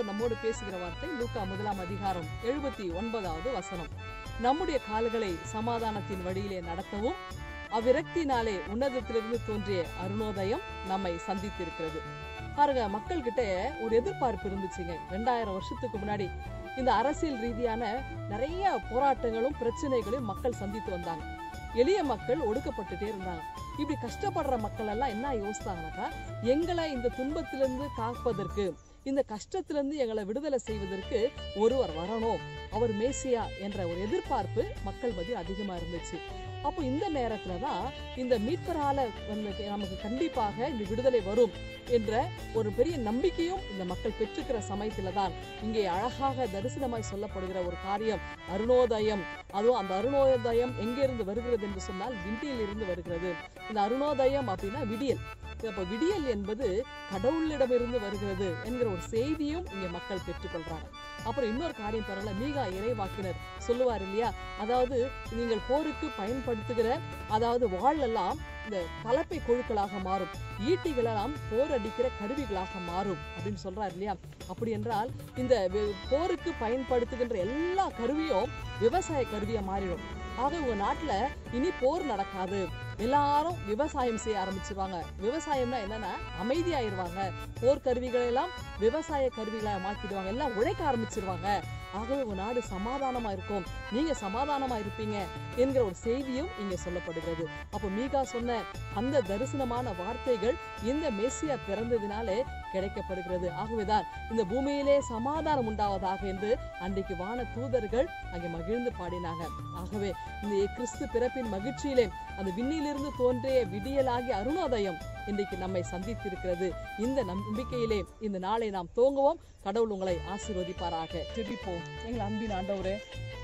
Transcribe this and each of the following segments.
ஆண்டவர் நம்மோடு பேசுகிற வார்த்தை லூக்கா முதலாம் அதிகாரம் எழுபத்தி ஒன்பதாவது வசனம். நம்முடைய கால்களை சமாதானத்தின் வழியிலே நடத்தவும் அவ்விரக்தினாலே உன்னதத்திலிருந்து தோன்றிய அருணோதயம் நம்மை சந்தித்திருக்கிறது. பாருங்க மக்கள் கிட்ட ஒரு எதிர்பார்ப்பு இருந்துச்சுங்க. ரெண்டாயிரம் வருஷத்துக்கு முன்னாடி இந்த அரசியல் ரீதியான நிறைய போராட்டங்களும் பிரச்சனைகளையும் மக்கள் சந்தித்து வந்தாங்க. எளிய மக்கள் ஒடுக்கப்பட்டுட்டே இருந்தாங்க. இப்படி கஷ்டப்படுற மக்கள் எல்லாம் என்ன யோசித்தாங்கனாக்கா எங்களை இந்த துன்பத்திலிருந்து காப்பதற்கு இந்த கஷ்டத்திலிருந்து எங்களை விடுதலை செய்வதற்கு ஒருவர் வரணும். அவர் மேசியா என்ற ஒரு எதிர்பார்ப்பு மக்கள் மத்தியில் அதிகமா இருந்துச்சு. அப்போ இந்த நேரத்துல தான் இந்த மீட்பரால நமக்கு கண்டிப்பாக இந்த விடுதலை வரும் என்ற ஒரு பெரிய நம்பிக்கையும் இந்த மக்கள் பெற்றுக்கிற சமயத்துல தான். இங்கே அழகாக தரிசனமாய் சொல்லப்படுகிற ஒரு காரியம் அருணோதயம். அதுவும் அந்த அருணோதயம் எங்கிருந்து வருகிறது என்று சொன்னால் விண்டியில் இருந்து வருகிறது. இந்த அருணோதயம் அப்படின்னா விடியல். அப்ப விடியல் என்பது கடவுளிடமிருந்து வருகிறது என்கிற ஒரு செய்தியும் இங்க மக்கள் பெற்றுக்கொள்றாங்க. அப்புறம் இன்னொரு காரியம் பரவாயில்ல மீகா இறைவாக்கினர் சொல்லுவார் இல்லையா? அதாவது நீங்கள் போருக்கு பயன்படுத்துகிற அதாவது வாழ் எல்லாம் இந்த கலப்பை கொழுக்களாக மாறும். ஈட்டிகளெல்லாம் போர் அடிக்கிற கருவிகளாக மாறும் அப்படின்னு சொல்றாரு இல்லையா? அப்படி என்றால் இந்த போருக்கு பயன்படுத்துகின்ற எல்லா கருவியும் விவசாய கருவியா மாறிடும். ஆக உங்க நாட்டுல இனி போர் நடக்காது. எல்லாரும் விவசாயம் செய்ய ஆரம்பிச்சிருவாங்க. விவசாயம்னா என்னன்னா அமைதியாயிருவாங்க. போர்க்கருவிகளை எல்லாம் விவசாய கருவிகளை மாத்திடுவாங்க. எல்லாம் உழைக்க ஆரம்பிச்சிருவாங்க. ஆகவே உங்க நாடு சமாதானமா இருக்கும். நீங்க சமாதானமா இருப்பீங்க என்கிற ஒரு செய்தியும் இங்க சொல்லப்படுகிறது. அப்ப மீகா சொன்ன அந்த தரிசனமான வார்த்தைகள் இந்த மெஸ்ஸியா பிறந்ததினாலே கிடைக்கப்படுகிறது. ஆகவேதான் இந்த பூமியிலே சமாதானம் உண்டாவதாக என்று அன்றைக்கு வான தூதர்கள் அங்கே மகிழ்ந்து பாடினாங்க. ஆகவே இந்த கிறிஸ்து பிறப்பின் மகிழ்ச்சியிலே அந்த விண்ணிலிருந்து தோன்றிய விடியலாகி அருணோதயம் இன்றைக்கு நம்மை சந்தித்திருக்கிறது. இந்த நம்பிக்கையிலே இந்த நாளை நாம் தோங்குவோம் கடவுள் உங்களை ஆசீர்வதிப்பாராக. திருப்போம் எங்கள் அன்பின் ஆண்டவரே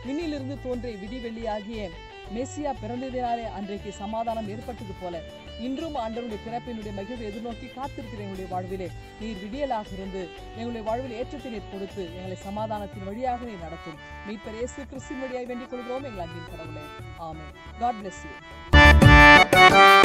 விண்ணிலிருந்து தோன்றிய விடிவெள்ளியாகிய மெஸ்ஸியா பிறந்ததினாலே அன்றைக்கு சமாதானம் ஏற்பட்டது போல இன்றும் ஆண்டவருடைய பிறப்பினுடைய மகிழ்வை எதிர்நோக்கி காத்திருக்கிற எங்களுடைய வாழ்விலே நீர் விடியலாக இருந்து எங்களுடைய வாழ்வில் ஏற்றத்தை நீர் கொடுத்து எங்களை சமாதானத்தின் வழியாக நீர் நடத்தும். மீட்பர் இயேசு கிறிஸ்தின் வழியாக வேண்டிக் கொள்கிறோம். எங்கள் அன்பின் கடவுளே. ஆமே காட் பிளஸ் யூ Música